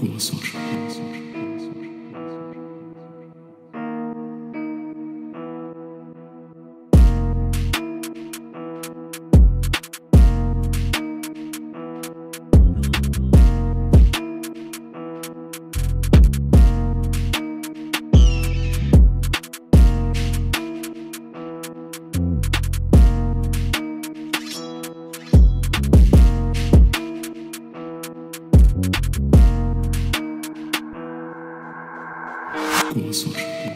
跟我们松手。跟我说什